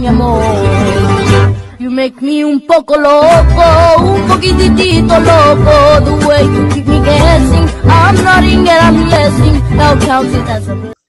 mi amor. You make me un poco loco, un poquitito loco. The way you keep me guessing, I'm nodding and I'm guessing. Now count it as a